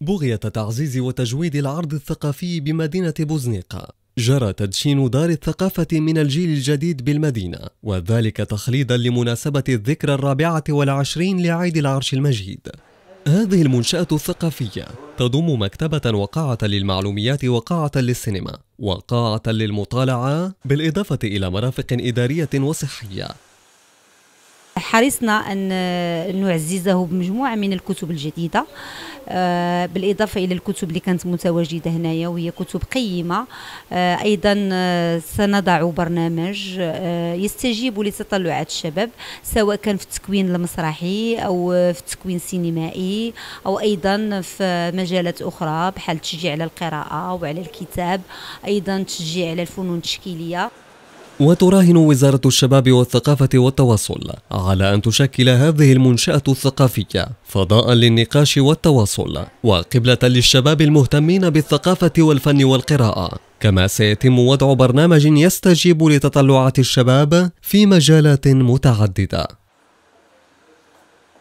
بغية تعزيز وتجويد العرض الثقافي بمدينة بوزنيقة جرى تدشين دار الثقافة من الجيل الجديد بالمدينة وذلك تخليدا لمناسبة الذكرى الرابعة والعشرين لعيد العرش المجيد. هذه المنشأة الثقافية تضم مكتبة وقاعة للمعلوميات وقاعة للسينما وقاعة للمطالعة بالإضافة إلى مرافق إدارية وصحية. حرصنا أن نعززه بمجموعة من الكتب الجديدة. آه، بالإضافة إلى الكتب اللي كانت متواجدة هنايا وهي كتب قيمة. آه، أيضا آه، سنضع برنامج يستجيب لتطلعات الشباب سواء كان في التكوين المسرحي أو في التكوين السينمائي أو أيضا في مجالات أخرى بحال التشجيع على القراءة وعلى الكتاب أيضا تشجيع على الفنون التشكيلية. وتراهن وزارة الشباب والثقافة والتواصل على أن تشكل هذه المنشأة الثقافية فضاء للنقاش والتواصل وقبلة للشباب المهتمين بالثقافة والفن والقراءة. كما سيتم وضع برنامج يستجيب لتطلعات الشباب في مجالات متعددة.